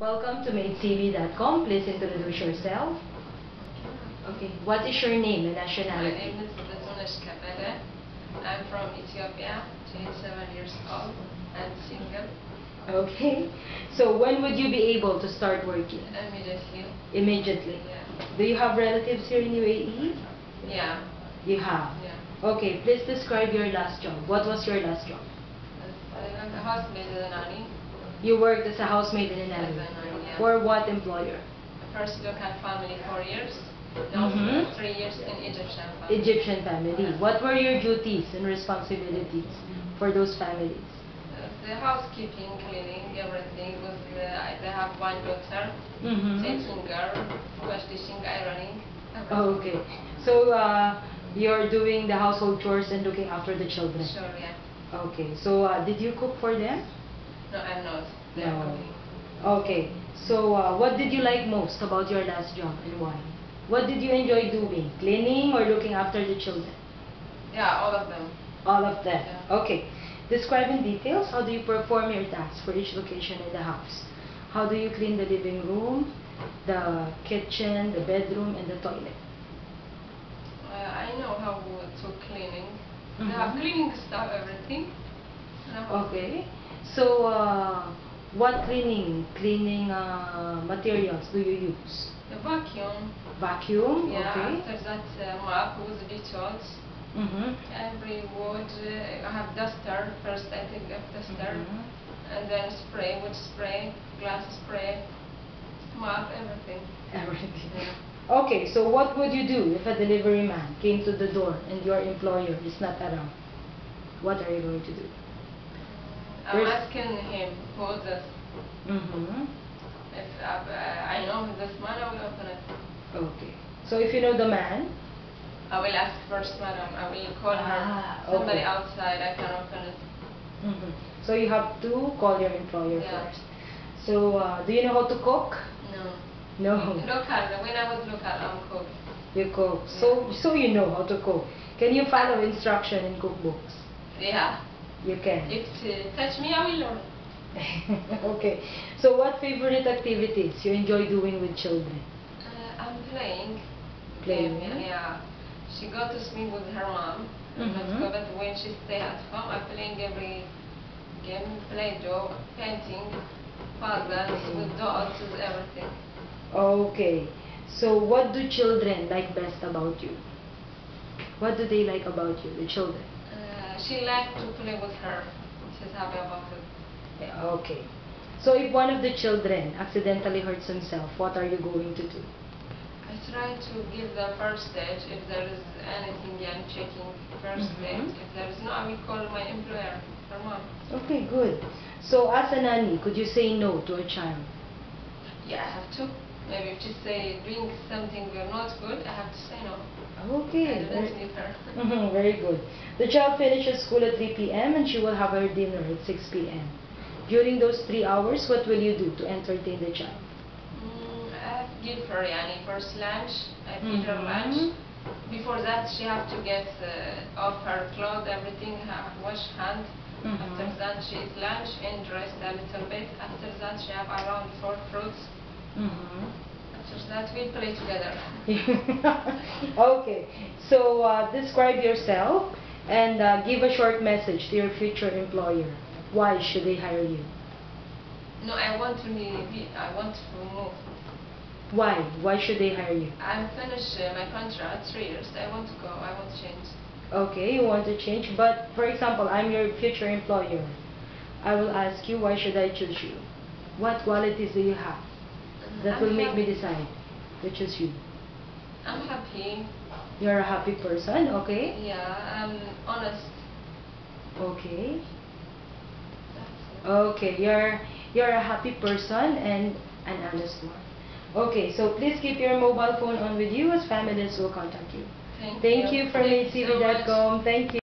Welcome to MaidCV.com. Please introduce yourself. Okay. What is your name and nationality? My name is Bezonesh Kapere. I'm from Ethiopia, 27 years old, and single Okay. So when would you be able to start working? immediately. Immediately. Yeah. Do you have relatives here in UAE? Yeah. You have. Yeah. Okay. Please describe your last job. What was your last job? I'm a housemaid in Nani. You worked as a housemaid in an As a alley. nanny, yeah. For what employer? First look at family four years. Now Mhm. three years in Egyptian family. Egyptian family. What were your duties and responsibilities for those families? The housekeeping, cleaning, everything. Was uh, I they have one daughter, Mm-hmm. taking her, wash dishing, ironing. everything. Oh, okay. So uh, you're doing the household chores and looking after the children. Sure, yeah. Okay. So uh, did you cook for them? No, I'm not. No. Okay. So uh, what did you like most about your last job and why? What did you enjoy doing? Cleaning or looking after the children? Yeah, all of them. All of them. Yeah. Okay. Describe in details how do you perform your tasks for each location in the house? How do you clean the living room, the kitchen, the bedroom, and the toilet? Uh, I know how to cleaning. Mhm. I have cleaning stuff, everything. Okay. So, uh, what cleaning cleaning uh, materials do you use? The vacuum. Vacuum. Yeah. Okay. After that, uh, mop with Dettol. Mm-hmm. Every wood. Uh, I have duster. First, I take a duster, Mhm. and then spray, wood spray, glass spray, mop, everything. Everything. Yeah. Okay. So, what would you do if a delivery man came to the door and your employer is not around? What are you going to do? I'm Where's- asking him who this. Mm-hmm. If uh, I know this man, I will open it. Okay. So, if you know the man, I will ask first, madam. I will call her. Ah, Somebody okay. outside. I can open it. Mhm. so you have to call your employer Yeah. first. So, uh, do you know how to cook? No. No. Local. When I was local, I'm cook. You cook. So, so you know how to cook. Can you follow instruction in cookbooks? Yeah. You can. If to touch me, I will learn. okay. So, what favorite activities you enjoy doing with children? Uh, I'm playing. Playing, yeah? Yeah. She go to swim with her mom. Mhm. But when she stay at home, I'm playing every game, play-doh, painting, puzzles with dolls, with everything. Okay. So, what do children like best about you? What do they like about you, the children? She like to play with her. She's happy about it. Yeah, Okay. So, if one of the children accidentally hurts himself, what are you going to do? I try to give the first aid if there is anything I'm checking first Mhm. aid. If there is no, I will call my employer, her mom. Okay, good. So, as a nanny, could you say no to a child? Yeah, I have to. Maybe if she say doing something we're not good, I have to say no. Okay. I very- don't need her. Very good. The child finishes school at 3 p.m. and she will have her dinner at 6 p.m. During those three hours, what will you do to entertain the child? Mm, I give her yani first lunch. I feed her Mhm. lunch. Before that, she have to get uh, off her clothes, everything, wash hand. Mhm. After that, she eat lunch and rest a little bit. After that, she have around four fruits. Mhm. After that, we play together. okay. So, uh, describe yourself and uh, give a short message to your future employer. Why should they hire you? No, I want to be. I want to move. Why? Why should they hire you? I'm finished uh, my contract three years. I want to go. I want to change. Okay, you want to change, but for example, I'm your future employer. I will ask you, why should I choose you? What qualities do you have that I'm will make me decide to choose you? I'm happy. You're a happy person, okay? Yeah, I'm honest. Okay. Okay, you're you're a happy person and an honest one. Okay, so please keep your mobile phone on with you as families will contact you. Thank, Thank you from you so much. Thank you.